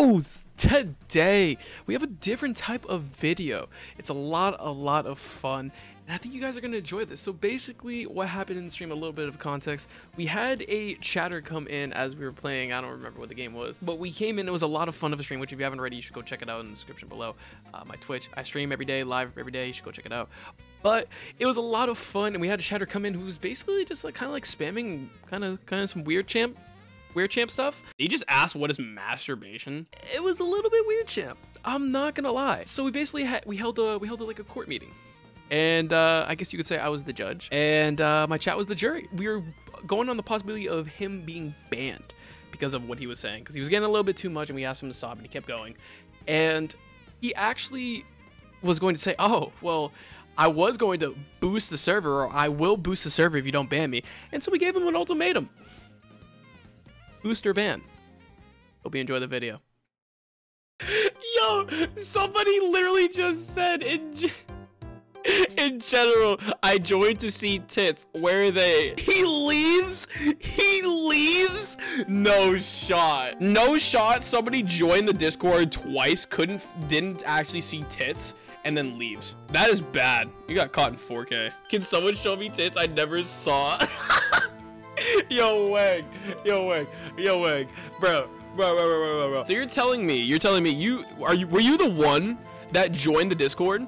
bros today. We have a different type of video. It's a lot a lot of fun and i think you guys are going to enjoy this. So basically what happened in the stream a little bit of context. We had a chatter come in as we were playing. I don't remember what the game was but we came in it was a lot of fun of a stream which if you haven't already you should go check it out in the description below. Uh, my twitch i stream every day live every day you should go check it out. But it was a lot of fun and we had a chatter come in who was basically just like kind of like spamming kind of kind of some weird champ weird champ stuff. He just asked what is masturbation. It was a little bit weird champ. I'm not gonna lie. So we basically had we held a we held a, like a court meeting, and uh, I guess you could say I was the judge, and uh, my chat was the jury. We were going on the possibility of him being banned because of what he was saying, because he was getting a little bit too much, and we asked him to stop, and he kept going, and he actually was going to say, "Oh, well." I was going to boost the server, or I will boost the server if you don't ban me. And so we gave him an ultimatum booster ban. Hope you enjoy the video. Yo, somebody literally just said in in general, I joined to see tits. Where are they? He leaves? He leaves? No shot. No shot. Somebody joined the Discord twice, couldn't, didn't actually see tits, and then leaves. That is bad. You got caught in 4K. Can someone show me tits I never saw? yo, Wang. Yo, Wang. Yo, Wang. Bro. Bro, bro, bro, bro, bro. So you're telling me, you're telling me, you are you were you the one that joined the Discord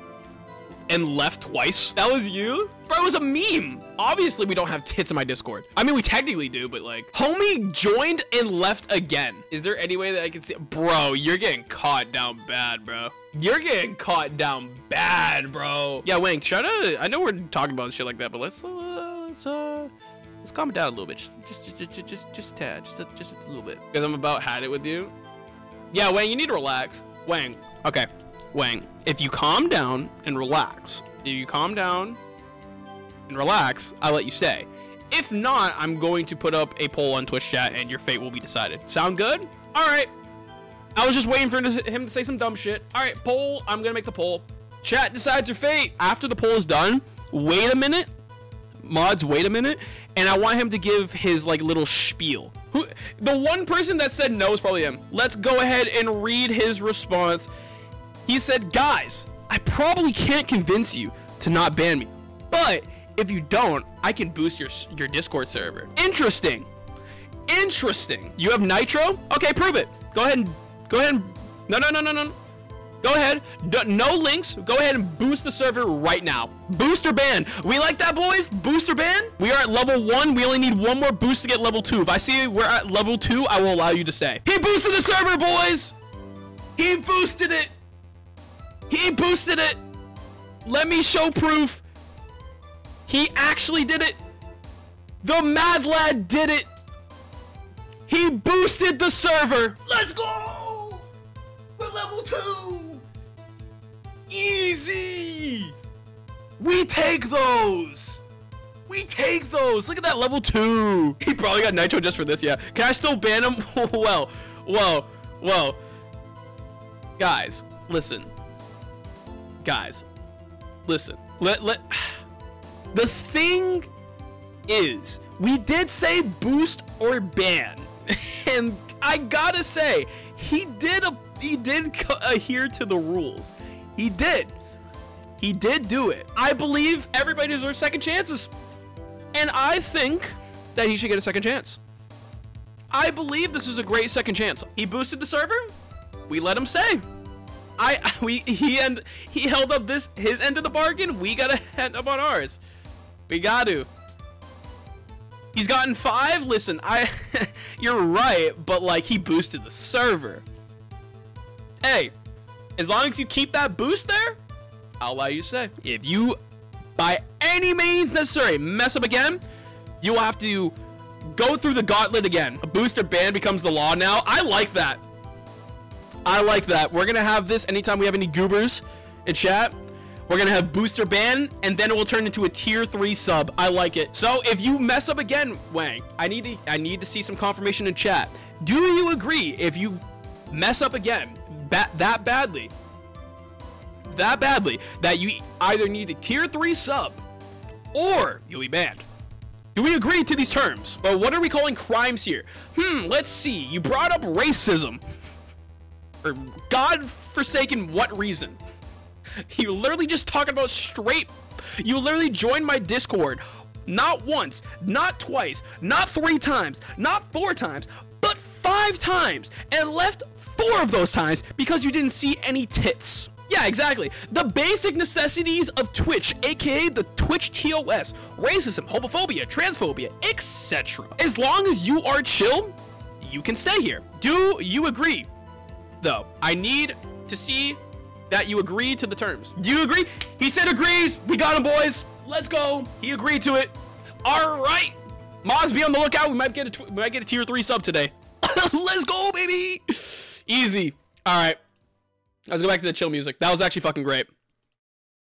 and left twice? That was you? Bro, it was a meme. Obviously, we don't have tits in my Discord. I mean, we technically do, but like, homie joined and left again. Is there any way that I can see? Bro, you're getting caught down bad, bro. You're getting caught down bad, bro. Yeah, Wang, try to, I know we're talking about shit like that, but let's, uh, let's, uh, Let's calm it down a little bit. Just, just, just, just, just, a tad. Just, a, just a little bit. Because I'm about had it with you. Yeah, Wang, you need to relax. Wang. Okay. Wang, if you calm down and relax, if you calm down and relax, I'll let you stay. If not, I'm going to put up a poll on Twitch chat and your fate will be decided. Sound good? All right. I was just waiting for him to say some dumb shit. All right, poll. I'm going to make the poll. Chat decides your fate. After the poll is done, wait a minute mods, wait a minute, and I want him to give his like little spiel. Who, the one person that said no is probably him. Let's go ahead and read his response. He said, guys, I probably can't convince you to not ban me, but if you don't, I can boost your your Discord server. Interesting. Interesting. You have Nitro? Okay, prove it. Go ahead and go ahead and no no no no no Go ahead. No links. Go ahead and boost the server right now. Booster ban. We like that, boys? Booster ban. We are at level one. We only need one more boost to get level two. If I see we're at level two, I will allow you to stay. He boosted the server, boys. He boosted it. He boosted it. Let me show proof. He actually did it. The Mad Lad did it. He boosted the server. Let's go. Level two. Easy! We take those! We take those! Look at that, level 2! He probably got Nitro just for this, yeah. Can I still ban him? well, well, well. Guys, listen. Guys, listen. Let, let... The thing is, we did say boost or ban. and I gotta say, he did a, he did adhere to the rules. He did. He did do it. I believe everybody deserves second chances. And I think that he should get a second chance. I believe this is a great second chance. He boosted the server. We let him say. I we he and he held up this his end of the bargain. We gotta end up on ours. We got to. He's gotten five. Listen, I you're right, but like he boosted the server. Hey, as long as you keep that boost there, I'll allow you to say. If you, by any means necessary, mess up again, you will have to go through the gauntlet again. A booster ban becomes the law now. I like that. I like that. We're going to have this anytime we have any goobers in chat. We're going to have booster ban, and then it will turn into a tier 3 sub. I like it. So if you mess up again, Wang, I need to, I need to see some confirmation in chat. Do you agree if you mess up again, ba that badly, that badly, that you either need a tier 3 sub or you'll be banned. Do we agree to these terms? But what are we calling crimes here? Hmm, let's see. You brought up racism. or God forsaken what reason? You literally just talking about straight. You literally joined my Discord not once, not twice, not three times, not four times, but five times, and left four of those times because you didn't see any tits. Yeah, exactly. The basic necessities of Twitch, aka the Twitch TOS, racism, homophobia, transphobia, etc. As long as you are chill, you can stay here. Do you agree? Though, I need to see that you agree to the terms. Do you agree? He said agrees. We got him, boys. Let's go. He agreed to it. All right. Mods, be on the lookout. We might get a we might get a tier three sub today. Let's go, baby. Easy. All right. Let's go back to the chill music. That was actually fucking great.